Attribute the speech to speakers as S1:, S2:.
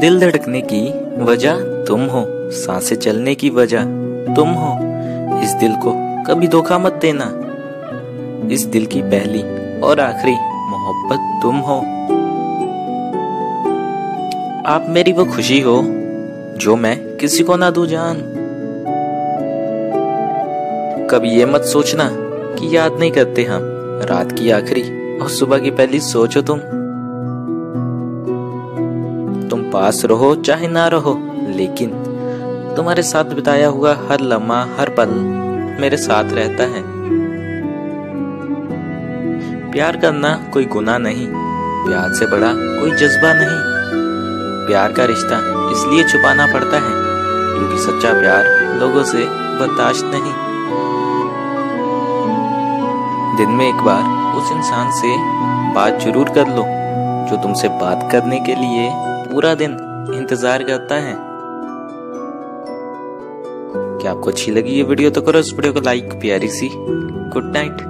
S1: दिल धड़कने की वजह तुम हो, साँसें चलने की वजह तुम हो। इस दिल को कभी धोखा मत देना। इस दिल की पहली और आखिरी मोहब्बत तुम हो। आप मेरी वो खुशी हो जो मैं किसी को ना दू जान। कभी ये मत सोचना कि याद नहीं करते हम। रात की आखिरी और सुबह की पहली सोचो तुम। तुम पास रहो, चाहे ना रहो, लेकिन तुम्हारे साथ बिताया हुआ हर लम्हा, हर पल मेरे साथ रहता है। प्यार करना कोई गुनाह नहीं, प्यार से बड़ा कोई जज्बा नहीं। प्यार का रिश्ता इसलिए छुपाना पड़ता है, क्योंकि सच्चा प्यार लोगों से बर्दाश्त नहीं। दिन में एक बार उस इंसान से बात ज़रूर कर लो, जो तुमसे बात करने के लिए पूरा दिन इंतज़ार करता है। क्या आपको अच्छी लगी ये वीडियो तो करो, इस वीडियो को लाइक प्यारी सी। Good night